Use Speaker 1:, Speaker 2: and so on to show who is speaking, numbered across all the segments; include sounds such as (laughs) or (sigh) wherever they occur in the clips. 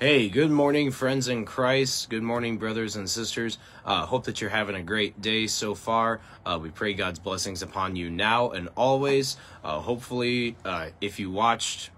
Speaker 1: Hey, good morning, friends in Christ. Good morning, brothers and sisters. Uh, hope that you're having a great day so far. Uh, we pray God's blessings upon you now and always. Uh, hopefully, uh, if you watched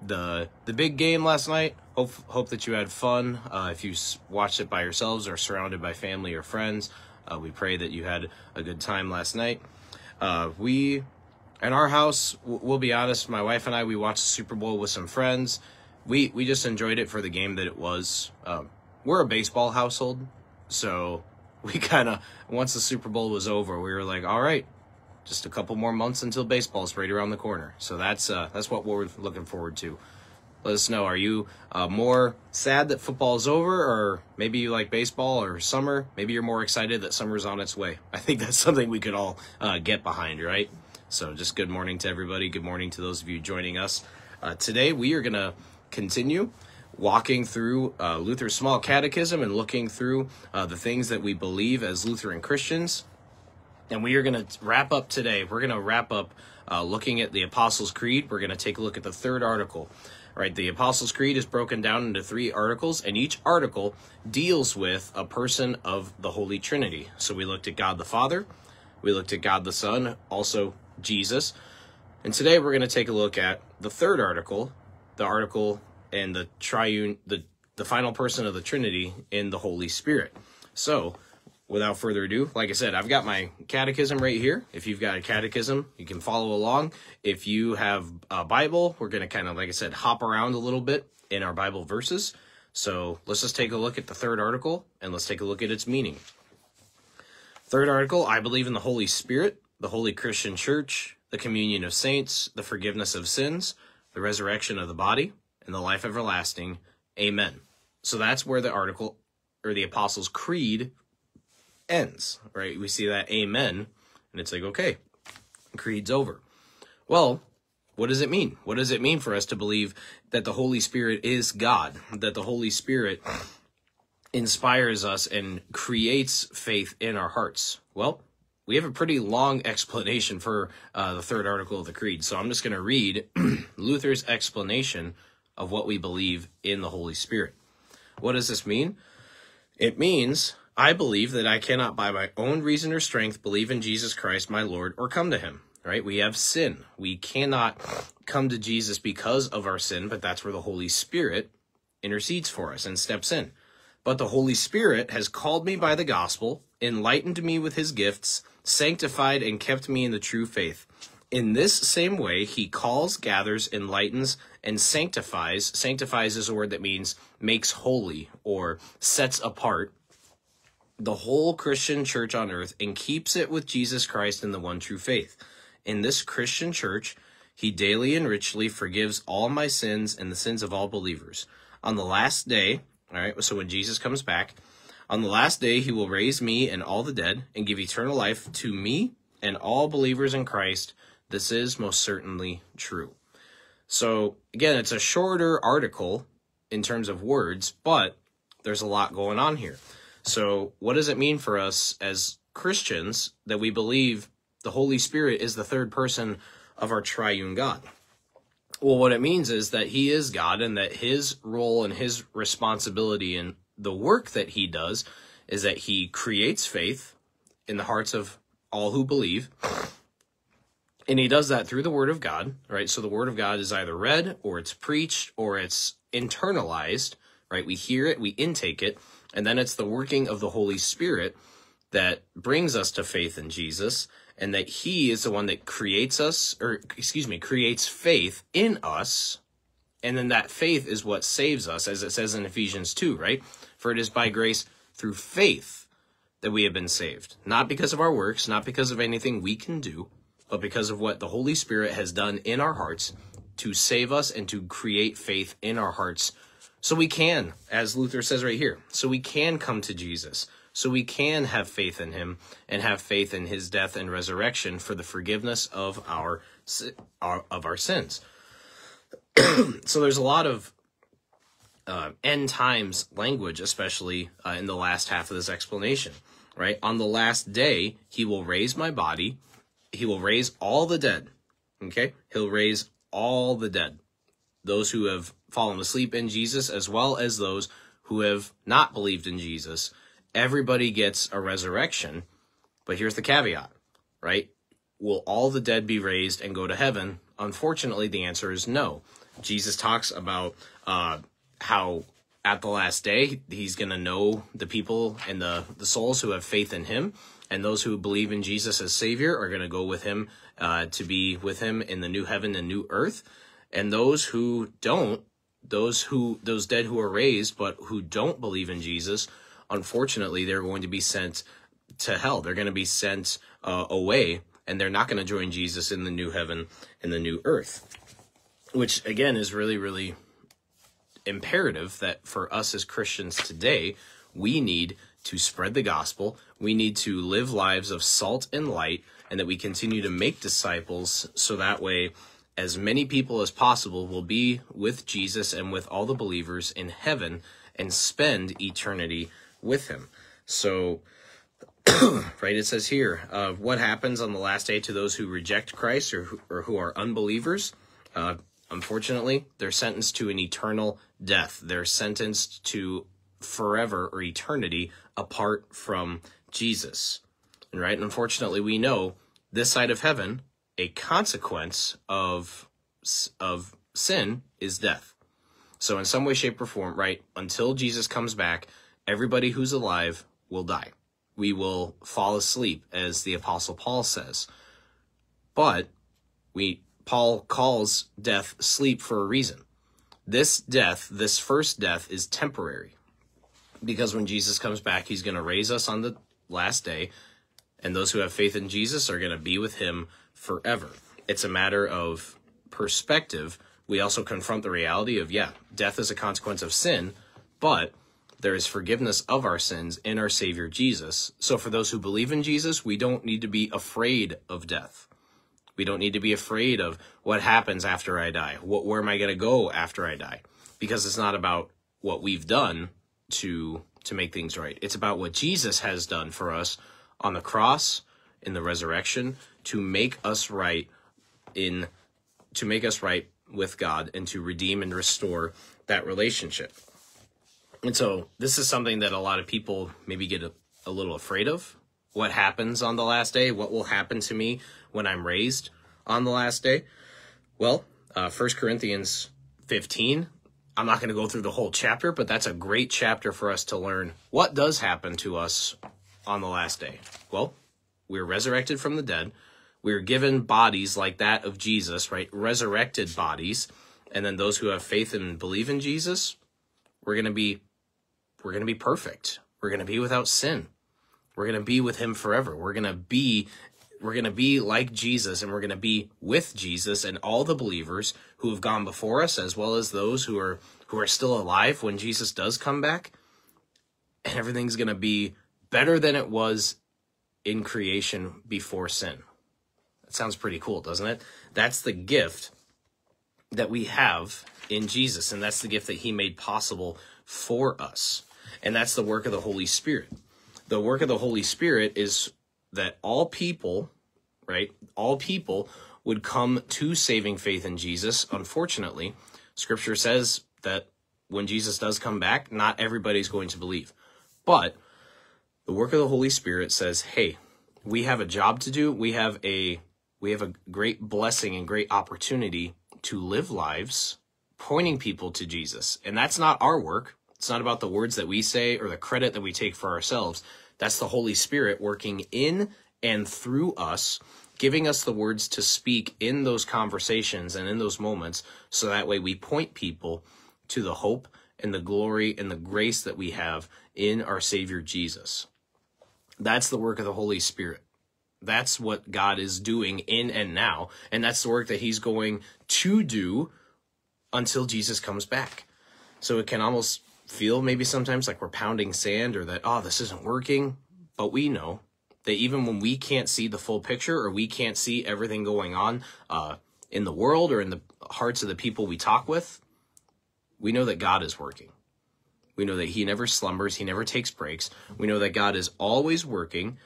Speaker 1: the the big game last night, hope hope that you had fun. Uh, if you watched it by yourselves or surrounded by family or friends, uh, we pray that you had a good time last night. we in our house, we'll be honest, my wife and I, we watched the Super Bowl with some friends we we just enjoyed it for the game that it was. Um, we're a baseball household, so (laughs) we kind of once the Super Bowl was over, we were like, all right, just a couple more months until baseball's right around the corner. So that's uh, that's what we're looking forward to. Let us know. Are you uh, more sad that football is over, or maybe you like baseball or summer? Maybe you're more excited that summer's on its way. (laughs) I think that's something we could all uh, get behind, right? So just good morning to everybody. Good morning to those of you joining us. Uh, today we are gonna continue walking through uh, Luther's small catechism and looking through uh, the things that we believe as Lutheran Christians. And we are going to wrap up today. We're going to wrap up uh, looking at the Apostles' Creed. We're going to take a look at the third article. Right, the Apostles' Creed is broken down into three articles, and each article deals with a person of the Holy Trinity. So we looked at God the Father, we looked at God the Son, also Jesus. And today we're going to take a look at the third article, the article and the triune the the final person of the Trinity in the Holy Spirit. So, without further ado, like I said, I've got my catechism right here. If you've got a catechism, you can follow along. If you have a Bible, we're going to kind of, like I said, hop around a little bit in our Bible verses. So let's just take a look at the third article and let's take a look at its meaning. Third article I believe in the Holy Spirit, the Holy Christian Church, the communion of saints, the forgiveness of sins, the resurrection of the body, and the life everlasting. Amen. So that's where the article or the Apostles' Creed ends, right? We see that Amen, and it's like, okay, Creed's over. Well, what does it mean? What does it mean for us to believe that the Holy Spirit is God, that the Holy Spirit inspires us and creates faith in our hearts? Well, we have a pretty long explanation for uh, the third article of the Creed. So I'm just going to read (clears throat) Luther's explanation of what we believe in the Holy Spirit. What does this mean? It means I believe that I cannot by my own reason or strength believe in Jesus Christ, my Lord, or come to him. Right? We have sin. We cannot come to Jesus because of our sin, but that's where the Holy Spirit intercedes for us and steps in. But the Holy Spirit has called me by the gospel, enlightened me with his gifts, sanctified and kept me in the true faith. In this same way, he calls, gathers, enlightens, and sanctifies. Sanctifies is a word that means makes holy or sets apart the whole Christian church on earth and keeps it with Jesus Christ in the one true faith. In this Christian church, he daily and richly forgives all my sins and the sins of all believers. On the last day, all right, so when Jesus comes back, on the last day, he will raise me and all the dead and give eternal life to me and all believers in Christ. This is most certainly true. So, again, it's a shorter article in terms of words, but there's a lot going on here. So, what does it mean for us as Christians that we believe the Holy Spirit is the third person of our triune God? Well, what it means is that he is God and that his role and his responsibility in the work that he does is that he creates faith in the hearts of all who believe. And he does that through the word of God, right? So the word of God is either read or it's preached or it's internalized, right? We hear it, we intake it, and then it's the working of the Holy Spirit that brings us to faith in Jesus and that he is the one that creates us or excuse me, creates faith in us and then that faith is what saves us, as it says in Ephesians 2, right? For it is by grace through faith that we have been saved. Not because of our works, not because of anything we can do, but because of what the Holy Spirit has done in our hearts to save us and to create faith in our hearts. So we can, as Luther says right here, so we can come to Jesus. So we can have faith in him and have faith in his death and resurrection for the forgiveness of our, our of our sins. (clears throat) so there's a lot of uh, end times language, especially uh, in the last half of this explanation, right? On the last day, he will raise my body. He will raise all the dead. Okay? He'll raise all the dead. Those who have fallen asleep in Jesus, as well as those who have not believed in Jesus. Everybody gets a resurrection. But here's the caveat, right? Will all the dead be raised and go to heaven? Unfortunately, the answer is no. Jesus talks about uh, how at the last day he's going to know the people and the, the souls who have faith in him and those who believe in jesus as savior are going to go with him uh, to be with him in the new heaven and new earth and those who don't those who those dead who are raised but who don't believe in jesus unfortunately they're going to be sent to hell they're going to be sent uh, away and they're not going to join jesus in the new heaven and the new earth which again is really really imperative that for us as Christians today, we need to spread the gospel. We need to live lives of salt and light, and that we continue to make disciples so that way as many people as possible will be with Jesus and with all the believers in heaven and spend eternity with him. So, (clears throat) right, it says here, uh, what happens on the last day to those who reject Christ or who, or who are unbelievers? Uh, Unfortunately, they're sentenced to an eternal death. They're sentenced to forever or eternity apart from Jesus. And right? And unfortunately, we know this side of heaven, a consequence of of sin is death. So in some way shape or form, right, until Jesus comes back, everybody who's alive will die. We will fall asleep as the apostle Paul says. But we Paul calls death sleep for a reason. This death, this first death, is temporary. Because when Jesus comes back, he's going to raise us on the last day, and those who have faith in Jesus are going to be with him forever. It's a matter of perspective. We also confront the reality of, yeah, death is a consequence of sin, but there is forgiveness of our sins in our Savior Jesus. So for those who believe in Jesus, we don't need to be afraid of death. We don't need to be afraid of what happens after I die. What, where am I going to go after I die? Because it's not about what we've done to to make things right. It's about what Jesus has done for us on the cross, in the resurrection, to make us right in to make us right with God and to redeem and restore that relationship. And so this is something that a lot of people maybe get a, a little afraid of. What happens on the last day? What will happen to me when I'm raised on the last day? Well, uh, 1 Corinthians 15. I'm not going to go through the whole chapter, but that's a great chapter for us to learn what does happen to us on the last day. Well, we're resurrected from the dead. We're given bodies like that of Jesus, right? Resurrected bodies. And then those who have faith and believe in Jesus, we're going to be we're going to be perfect. We're going to be without sin. We're going to be with him forever. We're going to be we're going to be like Jesus and we're going to be with Jesus and all the believers who have gone before us as well as those who are who are still alive when Jesus does come back. And everything's going to be better than it was in creation before sin. That sounds pretty cool, doesn't it? That's the gift that we have in Jesus and that's the gift that he made possible for us. And that's the work of the Holy Spirit. The work of the Holy Spirit is that all people, right, all people would come to saving faith in Jesus. Unfortunately, scripture says that when Jesus does come back, not everybody's going to believe. But the work of the Holy Spirit says, "Hey, we have a job to do. We have a we have a great blessing and great opportunity to live lives pointing people to Jesus." And that's not our work. It's not about the words that we say or the credit that we take for ourselves. That's the Holy Spirit working in and through us, giving us the words to speak in those conversations and in those moments, so that way we point people to the hope and the glory and the grace that we have in our Savior Jesus. That's the work of the Holy Spirit. That's what God is doing in and now. And that's the work that He's going to do until Jesus comes back. So it can almost feel maybe sometimes like we're pounding sand or that, oh, this isn't working. But we know that even when we can't see the full picture or we can't see everything going on uh, in the world or in the hearts of the people we talk with, we know that God is working. We know that He never slumbers, He never takes breaks. We know that God is always working.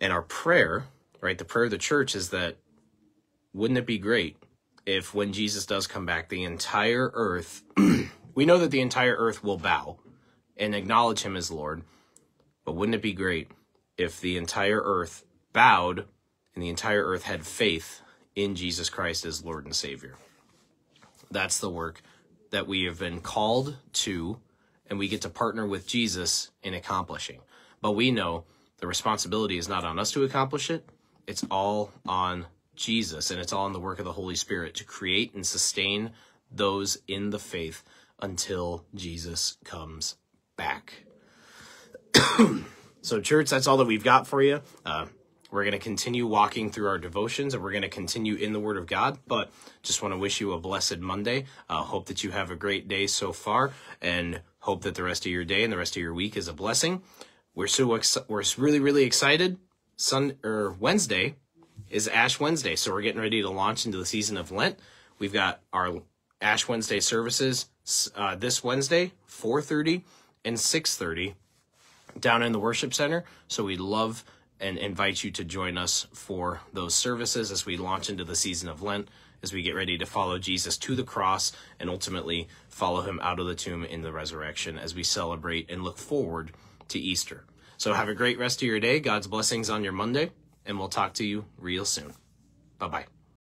Speaker 1: And our prayer, right, the prayer of the church is that wouldn't it be great if when Jesus does come back, the entire earth, we know that the entire earth will bow and acknowledge him as Lord. But wouldn't it be great if the entire earth bowed and the entire earth had faith in Jesus Christ as Lord and Savior? That's the work that we have been called to, and we get to partner with Jesus in accomplishing. But we know the responsibility is not on us to accomplish it, it's all on Jesus, and it's all in the work of the Holy Spirit to create and sustain those in the faith until Jesus comes back. (coughs) so, church, that's all that we've got for you. Uh, we're going to continue walking through our devotions and we're going to continue in the Word of God. But just want to wish you a blessed Monday. Uh, hope that you have a great day so far and hope that the rest of your day and the rest of your week is a blessing. We're so ex- we're really really excited. Sun or Wednesday is Ash Wednesday, so we're getting ready to launch into the season of Lent. We've got our Ash Wednesday services uh, this Wednesday, 4:30 and 6:30 down in the worship center. So we'd love and invite you to join us for those services as we launch into the season of Lent, as we get ready to follow Jesus to the cross and ultimately follow him out of the tomb in the resurrection as we celebrate and look forward to Easter. So have a great rest of your day. God's blessings on your Monday, and we'll talk to you real soon. Bye bye.